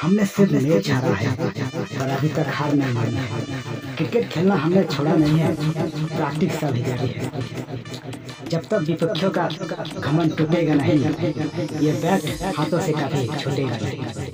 हमने सिर्फ़ मैच हारा है। पर अभी तक हार नहीं मानी। है क्रिकेट खेलना हमने छोड़ा नहीं है प्रैक्टिस अभी जारी है। जब तक विपक्षों का घमन टूटेगा नहीं ये बैट हाथों से कभी छूटेगा नहीं।